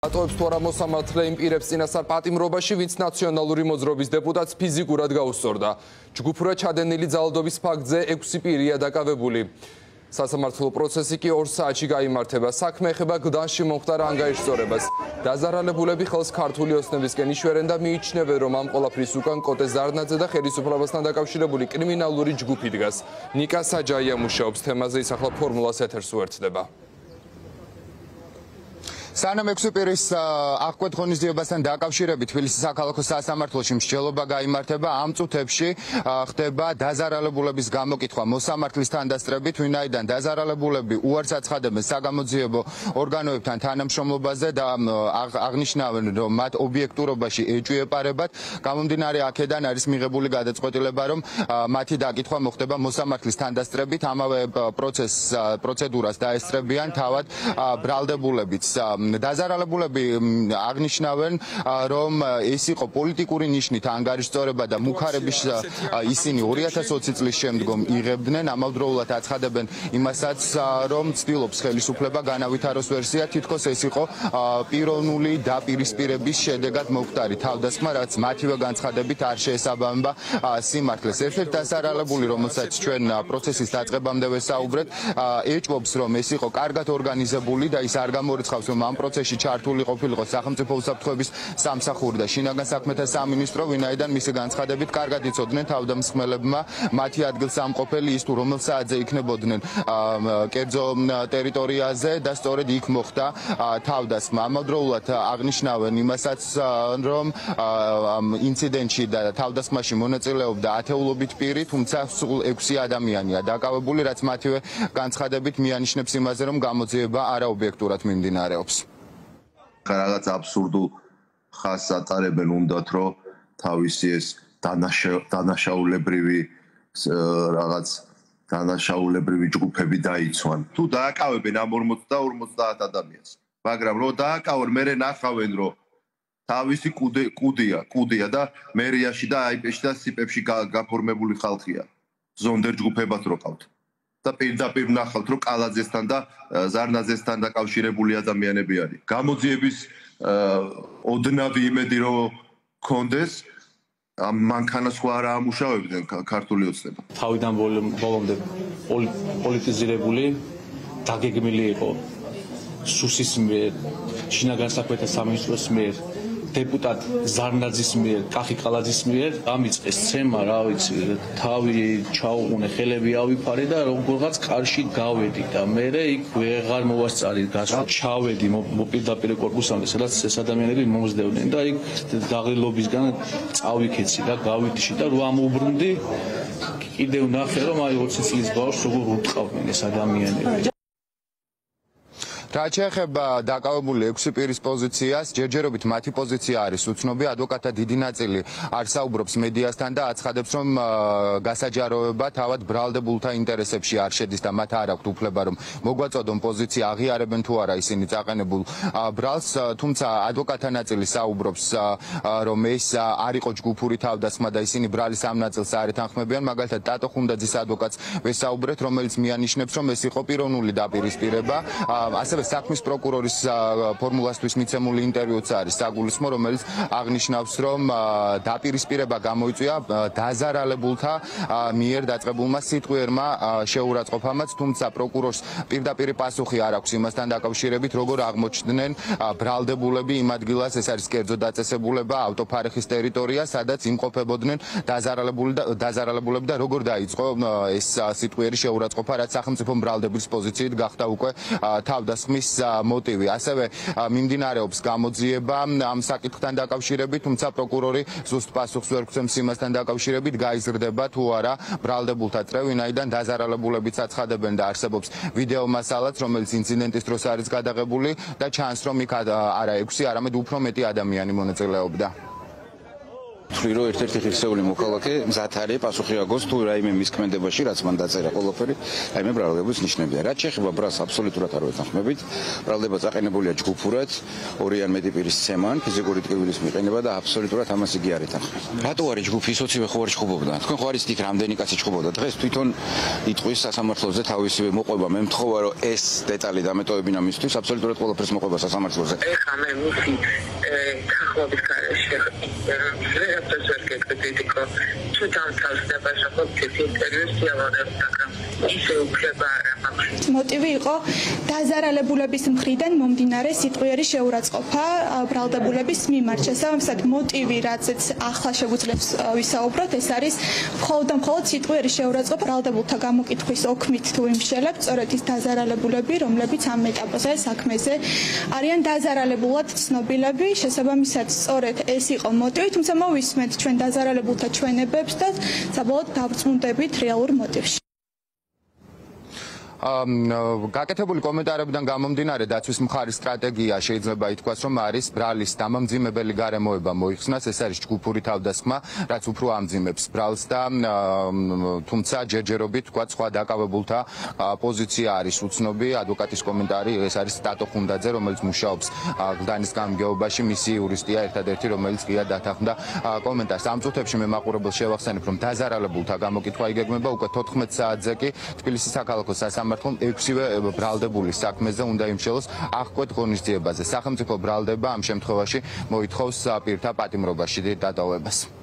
ატოებს თუ არა მოსამართლე იმ პირებს წინასწარ პატიმრობაში, ვინც ნაციონალური მოძრობის დეპუტატს ფიზიკურად გაუსწორდა. ჯგუფურად ჩადენილი ძალადობის ფაქტზე 6 პირია დაკავებული. სასამართლო პროცესი კი 2 საათში გამართება. საქმე ეხება გდანში მომხდარ ანგაიშწორებას. დაზარალებულები ხელს ქართული ოსნებისკენ იშვერენ და მიიჩნევენ, რომ ამ ყოლაფრის უკან კოტე ზარნაძე და ხელისუფლებასთან დაკავშირებული კრიმინალური ჯგუფი დგას. ნიკა საჯაია მუშაობს თემაზე, ის ახლა ფორმულას ეთერს უერთდება. სანამ ექსპერტის აღკვეთ ღონისძიებასთან დაკავშირებით თბილისის საქალაქო სასამართლოში მსჯელობა გამართება ამ წუთებში ხდება დაზარალებულების გამოკითხვა. მოსამართლის თანდასწრებით ვინაიდან დაზარალებულები უარს აცხადებენ საგამოძიებო ორგანოებთან თანამშრომლობაზე და აღნიშნავენ რომ მათ ობიექტურობაში ეჭვიეპარებათ გამომდინარე აქედან არის მიღებული გადაწყვეტილება რომ მათი დაკითხვა მოხდება მოსამართლის თანდასწრებით. ამავე პროცესს პროცედურას დაესწრებიან თავად ბრალდებულებიც დაზარალებულები აღნიშნავენ რომ ეს იყო პოლიტიკური ნიშნით ანგარიშწორება და მუხარების ისინი 2020 წლის შემდგომ იღებდნენ ამავდროულად აცხადებენ იმასაც რომ ცდილობს ხელისუფლება განავითაროს ვერსია თითქოს ეს იყო პიროვნული დაპირისპირების შედეგად მოხდარი თავდასხმა რაც მათივე განცხადებით არ შეესაბამება სიმართლეს. ერთ-ერთი დაზარალებული რომელსაც ჩვენ პროცესის დაწყებამდე ვესაუბრეთ ეჭვობს რომ ეს იყო კარგად ორგანიზებული და ის არ გამორიცხავს რომ ამ პროცესში ჩართული ყოფილიყო სახელმწიფო უსაფრთხოების სამსახური და შინაგან საქმეთა სამინისტრო, ვინაიდან მისი განცხადებით კარგად იცოდნენ თავდამსხმელებმა მათი ადგილსამყოფელი ის თუ რომელ საათზე იქნებოდნენ კერძო ტერიტორიაზე და სწორედ იქ მოხდა თავდასხმა. ამავდროულად აღნიშნავენ იმასაც, რომ ინციდენტში და თავდასხმაში მონაწილეობდა ათეულობით პირი, თუმცა სულ 6 ადამიანია დაკავებული, რაც მათივე განცხადებით მიანიშნებს იმაზე, რომ გამოძიება არაობიექტურად მიმდინარეობს. რაღაც აბსურდულ ხას ატარებენ უნდათ რომ თავისი ეს დანაშაულებრივი რაღაც დანაშაულებრივი ჯგუფები დაიცვან. თუ დააკავებენ ამ 40-50 ადამიანს მაგრამ რომ დააკავენ მე ნახავენ რომ თავისი კუდი კუდია კუდია და მერიაში და აიპეში და სიპებში გაფორმებული ხალხია. ზონდერ ჯგუფებად რო ყავთ და პირდაპირ ნახავთ რომ კალაძესთან და ზარნაძესთან დაკავშირებული ადამიანები არის. გამოძიების ოდნავი იმედი რომ კონდეს ამ მანქანას ხო არ ამუშავებდნენ ქართული ოცნება. თავიდან ბოლომდე პოლიტიზირებული დაგეგმილი იყო სუსის მიერ, შინაგან საქმეთა სამინისტროს მიერ დეპუტატ ზარნაძის მიერ, კახი კალაძის მიერ ამიწეს ცემა, რა ვიცი, თავი ჩაუღუნე, ხელები ავიფარე და როგორღაც კარში გავედი და მე იქ ვეღარ მოვასწარი გასვლა. ჩავედი მოპირდაპირე корпуსამდე, სადაც ეს ადამიანები მომზდევდნენ და იქ დაღლილობისგან წავიქეცი და გავითიში და რომ ამუბრუნდი კიდევ ნახე რომ აი 20 წლის ბავშვს როგორ უტყავდნენ ეს ადამიანები. რაც შეეხება დაკავებული 6 პირის პოზიციას, ჯერჯერობით მათი პოზიცია არის უცნობი, ადვოკატთა დიდი ნაწილი არ საუბრობს მედიასთან და აცხადებს, რომ გასაჯაროება თავად ბრალდებულთა ინტერესებში არ შედის და მათ არ აქვთ უფლება, რომ მოგვაწოდონ პოზიცია, აღიარებენ თუ არა ისინი წაყენებულ ბრალს, თუმცა ადვოკატთა ნაწილი საუბრობს, რომ ეს არ იყო ჯგუფური თავდასხმა და ისინი ბრალის ამ ნაწილს არ ეთანხმებიან, მაგალითად ტატო ხუნდაძის ადვოკატს ვესაუბრეთ, რომელიც მიანიშნებს, რომ ეს იყო პიროვნული დაპირისპირება, ასევე ასევე საქმის პროკურორის ფორმულასთვის მიცემული ინტერვიუც არის საგულისმო რომელიც აღნიშნავს რომ დაპირისპირება გამოიწვია დაზარალებულთა მიერ დაწყებულმა სიტყვიერმა შეურაცხყოფამაც თუმცა პროკურორს პირდაპირ პასუხი არ აქვს იმასთან დაკავშირებით როგორ აღმოჩნდნენ ბრალდებულები იმ ადგილას ეს არის კერძო დაწესებულება ავტოფარეხის ტერიტორია სადაც იმყოფებოდნენ დაზარალებული და დაზარალებულები და როგორ დაიწყო ეს სიტყვიერი შეურაცხყოფა რაც სახელმწიფო ბრალდების პოზიციით გახდა უკვე თავდასხმა ხმის მოტივი. ასევე მიმდინარეობს გამოძიება ამ საკითხთან დაკავშირებით, თუმცა პროკურორი ზუსტ პასუხს ვერ გვცემს იმასთან დაკავშირებით, გაიზრდება თუ არა ბრალდებულთა წრევინაიდან დაზარალებულებიც აცხადებენ და არსებობს ვიდეო მასალაც, რომელიც ინციდენტის დროს არის გადაღებული და ჩანს, რომ იქ არა 6, არამედ უფრო მეტი ადამიანი მონაწილეობდა. ვთვლი რომ ერთ-ერთი ღირსეული მოქალაქე მზად არის პასუხი აგოს თუ რაიმე მის კმენდებაში რაც მან დაწერა ყველაფერი რაიმე ბრალდების ნიშნებია. რაც შეეხება ბრალს აბსოლუტურად არ ვეთანხმებით. ბრალდება წაყენებულია ჯგუფურად ორი ან მეტი პირის ცემან ფიზიკური ტკივილის მიყენება და აბსოლუტურად ამას იგი არ ეთანხმება რატო არის ჯგუფი? ისოცივე ხო არ ჩხუბობდა თქვენ ხო არის იქ რამდენი კაცი ჩხუბობდა დღეს თვითონ იტყვის სასამართლოზე თავისივე მოყვება. მე მთხოვა რომ ეს დეტალი დამეტოვებინა მისთვის აბსოლუტურად ყველაფერს მოყვება სასამართლოზე. ეხლა მე მისი თანხმობის გარეშე საერთოდ ვერ გეკრიტიკო თუ დამთავრდება შეხოთ ინტერვიუს იავონებთან ისე უფლება არა მაქვს მოტივი იყო დაზარალებულების მხრიდან მომდინარე სიტყვიერი შეურაცხყოფა ბრალდებულების მიმართ შესაბამისად მოტივი რაცაც ახლა შეგვიძლებს ვისაუბროთ ეს არის მხოლოდ და მხოლოდ სიტყვიერი შეურაცხყოფა ბრალდებულთა გამოკითხვის ოქმით თუ იმშელებ სწორედ ის დაზარალებულები რომლებიც ამ ეტაპზე საქმეზე არის არიან დაზარალებულად ცნობილები, შესაბამისად სწორედ ეს იყო მოტივი, თუმცა მოვის მოვისმენთ ჩვენ დაზარალებულთა ჩვენებებს და საბოლოოდ დავწმუნდებით რეალურ მოტივში. გაკეთებული კომენტარებიდან გამომდინარე დაცვის მხარის სტრატეგია შეიძლება ითქვას რომ არის ბრალის დამამძიმებელი გარემოება მოიხსნას ეს არის ჯგუფური თავდასხმა რაც უფრო ამძიმებს ბრალს და თუმცა ჯერჯერობით თქვა სხვა დაკავებულთა პოზიცია არის უცნობი ადვოკატის კომენტარი ეს არის სტატო ხუნდაძე რომელიც მუშაობს გლდანის გამგეობაში მისი იურისტია ერთადერთი რომელიც ღია დათანხმდა კომენტარს. ამ წუთებში მე მაყურებელს შევახსენებ რომ დაზარალებულთა გამოკითხვა იგეგმება უკვე 14 საათზე კი თბილისის საქალაქო სასამართლო სამართლომ ექვსივე ბრალდებული საქმეზე უნდა იმშელოს აღკვეთ ღონისძიებაზე. სახელმწიფო ბრალდება ამ შემთხვევაში მოითხოვს პირთა პატიმრობაში დატოვებას.